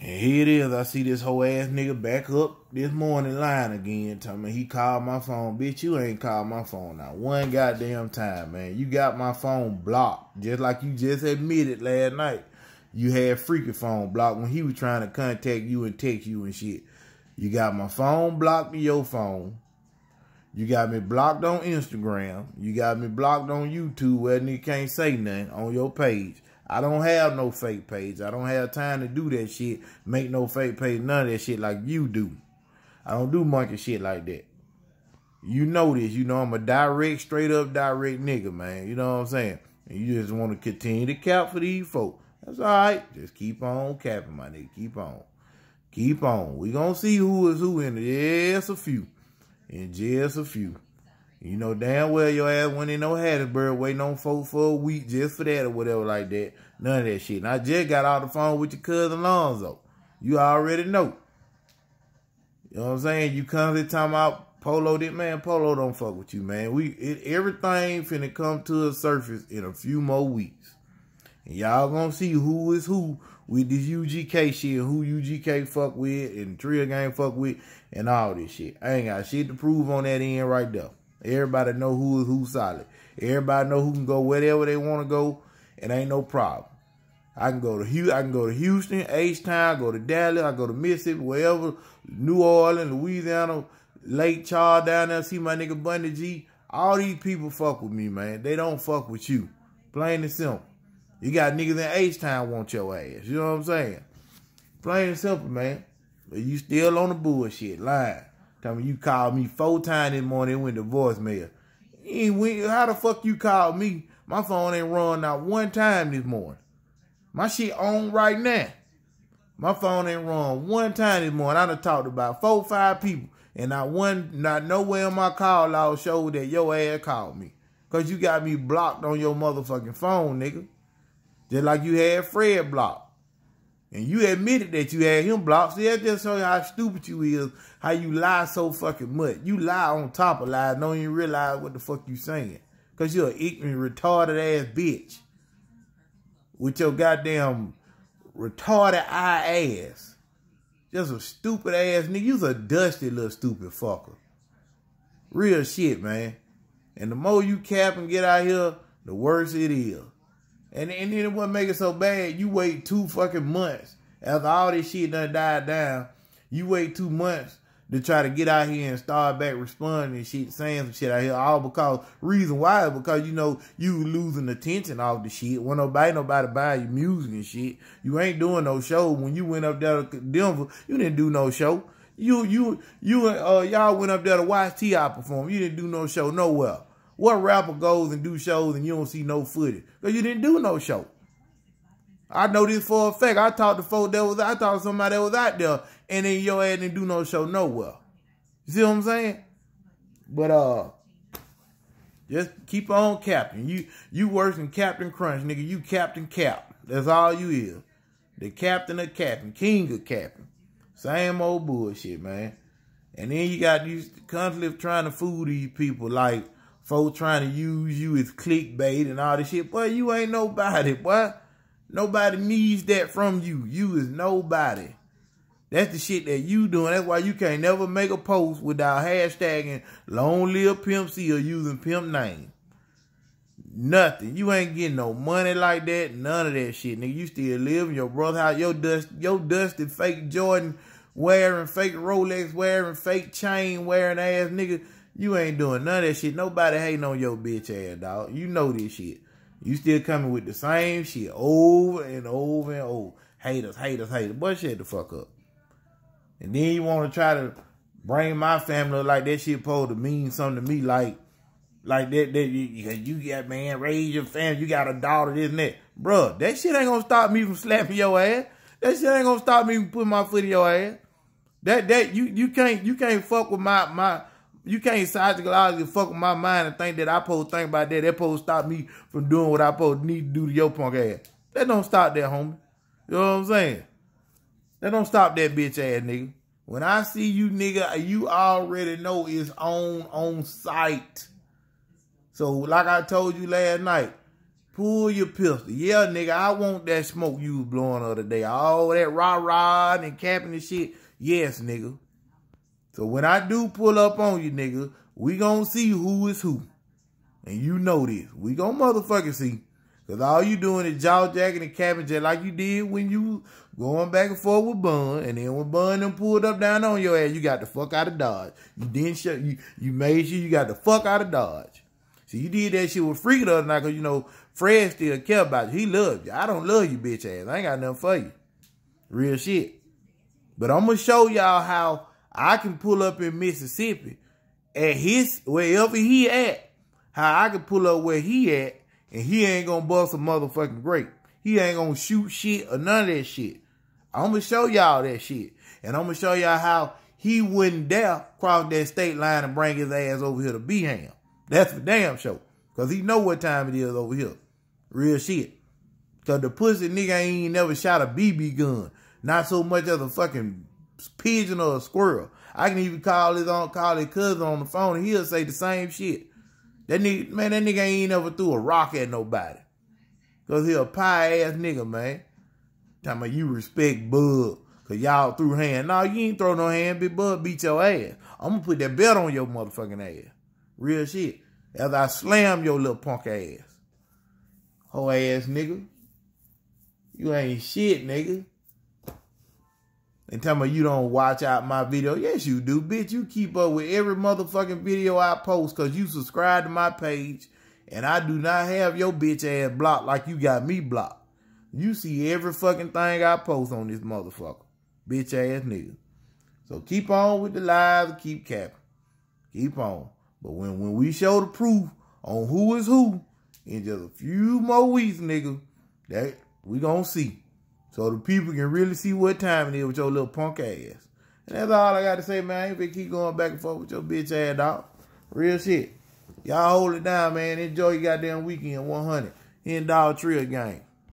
And here it is. I see this whole ass nigga back up this morning line again. Telling me he called my phone. Bitch, you ain't called my phone now. One goddamn time, man. You got my phone blocked. Just like you just admitted last night. You had freaking phone blocked when he was trying to contact you and text you and shit. You got my phone blocked to your phone. You got me blocked on Instagram. You got me blocked on YouTube where nigga can't say nothing on your page. I don't have no fake page. I don't have time to do that shit. Make no fake page. None of that shit like you do. I don't do monkey shit like that. You know this. You know I'm a direct, straight up direct nigga, man. You know what I'm saying? And you just want to continue to cap for these folks. That's all right. Just keep on capping, my nigga. Keep on. Keep on. We gonna see who is who in. Just a few. In just a few. You know damn well your ass went in no Hattiesburg waiting on folks for a week just for that or whatever like that. None of that shit. And I just got off the phone with your cousin Alonzo. You already know. You know what I'm saying? You constantly talking about Polo did man, Polo don't fuck with you, man. We it, everything finna come to a surface in a few more weeks. And y'all gonna see who is who with this UGK shit, who UGK fuck with and Trill Gang fuck with and all this shit. I ain't got shit to prove on that end right there. Everybody know who is who solid. Everybody know who can go wherever they want to go. It ain't no problem. I can go to Houston, I can go to Houston, H Town, go to Dallas, I go to Mississippi, wherever, New Orleans, Louisiana, Lake Charles down there, see my nigga Bundy G. All these people fuck with me, man. They don't fuck with you. Plain and simple. You got niggas in H Town want your ass. You know what I'm saying? Plain and simple, man. But you still on the bullshit, lying. Tell me you called me four times this morning and went to voicemail. How the fuck you called me? My phone ain't run not one time this morning. My shit on right now. My phone ain't run one time this morning. I done talked to about four, five people. And not one, not nowhere on my call log showed that your ass called me. Cause you got me blocked on your motherfucking phone, nigga. Just like you had Fred blocked. And you admitted that you had him blocked. See, that just shows how stupid you is, how you lie so fucking much. You lie on top of lies, don't even realize what the fuck you saying. Because you're an ignorant, retarded ass bitch. With your goddamn retarded eye ass. Just a stupid ass nigga. You's a dusty little stupid fucker. Real shit, man. And the more you cap and get out here, the worse it is. And, and then what make it so bad, you wait two fucking months after all this shit done died down. You wait two months to try to get out here and start back responding and shit, saying some shit out here. All because reason why because you know you losing attention off the shit. When nobody nobody buy your music and shit. You ain't doing no show. When you went up there to Denver, you didn't do no show. You you you uh y'all went up there to watch T.I. perform. You didn't do no show nowhere. What rapper goes and do shows and you don't see no footage? Because you didn't do no show. I know this for a fact. I talked to folks that was I talked to somebody that was out there and then your ass didn't do no show nowhere. You see what I'm saying? But uh just keep on captain. You you worse than Captain Crunch, nigga. You Captain Cap. That's all you is. The captain of captain, king of captain. Same old bullshit, man. And then you got these constantly trying to fool these people like Folks trying to use you as clickbait and all this shit. Boy, you ain't nobody, boy. Nobody needs that from you. You is nobody. That's the shit that you doing. That's why you can't never make a post without hashtagging long live Pimp C or using pimp name. Nothing. You ain't getting no money like that. None of that shit, nigga. You still live in your brother house. Your dust, your dusty fake Jordan wearing, fake Rolex wearing, fake chain wearing ass nigga. You ain't doing none of that shit. Nobody hating on your bitch ass, dog. You know this shit. You still coming with the same shit over and over and over. Haters, haters, haters. Boy, shut the fuck up. And then you want to try to bring my family like that shit supposed to mean something to me like like that that you, you got man raise your family you got a daughter this and that bruh that shit ain't gonna stop me from slapping your ass that shit ain't gonna stop me from putting my foot in your ass that that you you can't you can't fuck with my my you can't psychologically fuck with my mind and think that I supposed think about that. That supposed to stop me from doing what I supposed need to do to your punk ass. That don't stop that, homie. You know what I'm saying? That don't stop that bitch ass nigga. When I see you nigga, you already know it's on on site. So like I told you last night, Pull your pistol. Yeah, nigga, I want that smoke you was blowing the other day. All that rah rah and capping and shit. Yes, nigga. So when I do pull up on you, nigga, we gonna see who is who. And you know this. We gonna motherfucking see. Cause all you doing is jaw jacking and just like you did when you going back and forth with Bun. And then when Bun them pulled up down on your ass, you got the fuck out of Dodge. You didn't show you you made sure you got the fuck out of Dodge. So you did that shit with Freak the other night cause you know Fred still care about you. He loved you. I don't love you, bitch ass. I ain't got nothing for you. Real shit. But I'm gonna show y'all how I can pull up in Mississippi at his wherever he at. How I can pull up where he at and he ain't gonna bust a motherfucking grape. He ain't gonna shoot shit or none of that shit. I'm gonna show y'all that shit. And I'm gonna show y'all how he wouldn't dare cross that state line and bring his ass over here to B-Ham. That's for damn sure. Cause he know what time it is over here. Real shit. Cause the pussy nigga ain't never shot a BB gun. Not so much as a fucking pigeon or a squirrel. I can even call his on call his cousin on the phone and he'll say the same shit. That nigga, man, that nigga ain't never threw a rock at nobody. Cause he a pie ass nigga, man. Talking about you respect Bud. Cause y'all threw hand. No, you ain't throw no hand, big Bud beat your ass. I'm gonna put that belt on your motherfucking ass. Real shit. As I slam your little punk ass. Whole ass nigga. You ain't shit, nigga. And tell me you don't watch out my video. Yes, you do, bitch. You keep up with every motherfucking video I post because you subscribe to my page. And I do not have your bitch ass blocked like you got me blocked. You see every fucking thing I post on this motherfucker. Bitch ass nigga. So keep on with the lies keep capping. Keep on. But when, when we show the proof on who is who in just a few more weeks, nigga, that we gonna see. So the people can really see what time it is with your little punk ass. And that's all I got to say, man. If you keep going back and forth with your bitch ass dog. Real shit. Y'all hold it down, man. Enjoy your goddamn weekend 100 in Dog Trill Gang.